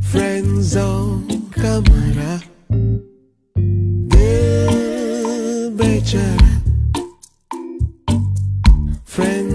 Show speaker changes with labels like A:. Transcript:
A: friends on camera de bechara friends